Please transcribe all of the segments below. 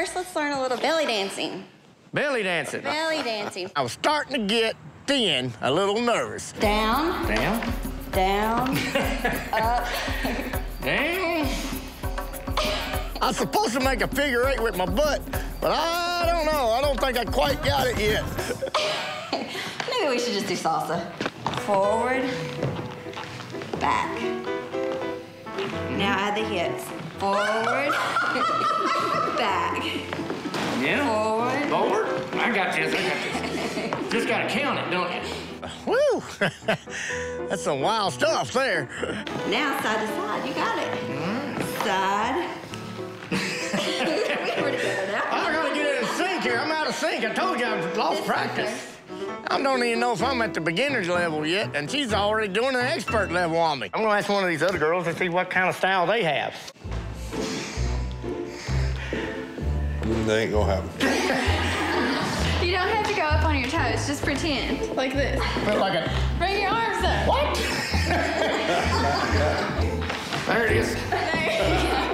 First, let's learn a little belly dancing. Belly dancing. Belly dancing. I was starting to get thin, a little nervous. Down, Down, down, up. down. I was supposed to make a figure eight with my butt, but I don't know. I don't think I quite got it yet. Maybe we should just do salsa. Forward, back. Now add the hips. Forward, back. Yeah. Forward. Forward. I got this. I got this. Just gotta count it, don't you? Woo! That's some wild stuff there. Now side to side. You got it. Side. We're together now. I gotta get in sync here. I'm out of sync. I told you I've lost practice. I don't even know if I'm at the beginner's level yet, and she's already doing an expert level on me. I'm gonna ask one of these other girls to see what kind of style they have. They ain't gonna happen. You don't have to go up on your toes. Just pretend. Like this. Feel like a Bring your arms up. what? there it is.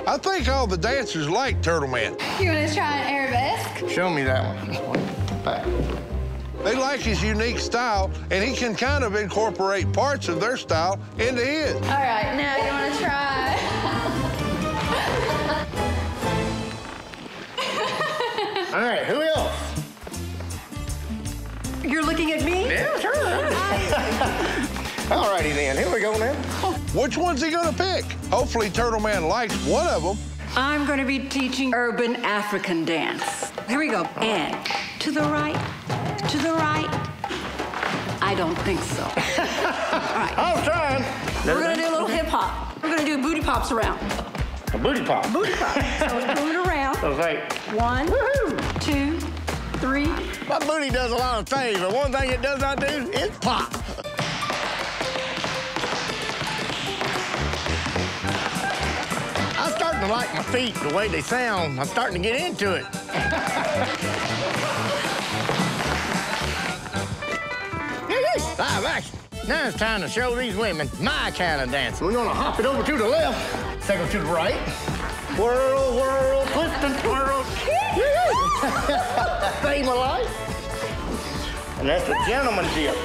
I think all the dancers like Turtleman. You want to try an arabesque? Show me that one. Back. They like his unique style, and he can kind of incorporate parts of their style into his. All right, now you want to try. All right, who else? You're looking at me? Yeah, sure. All righty then. Here we go now. Which one's he gonna pick? Hopefully, Turtleman likes one of them. I'm going to be teaching urban African dance. Here we go. And to the right, to the right. I don't think so. All right. I was trying. We're going to do a little hip hop. We're going to do booty pops around. a booty pop. Booty pop. So moving around. So it's like, One, two, three. my booty does a lot of things, but one thing it does not do is pop. I'm starting to like my feet, the way they sound. I'm starting to get into it. Now it's time to show these women my kind of dance. We're gonna hop it over to the left, second to the right. Whirl, whirl, twist and twirl. Fame of life. And that's the gentleman's dip.